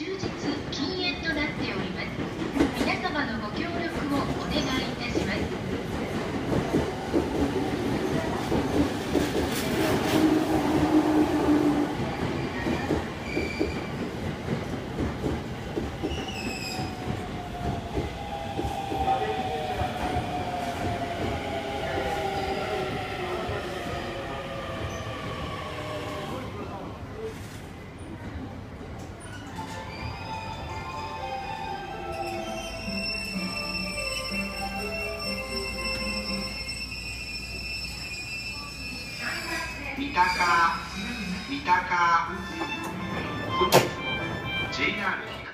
終日金曜三鷹。三鷹。本日も JR 東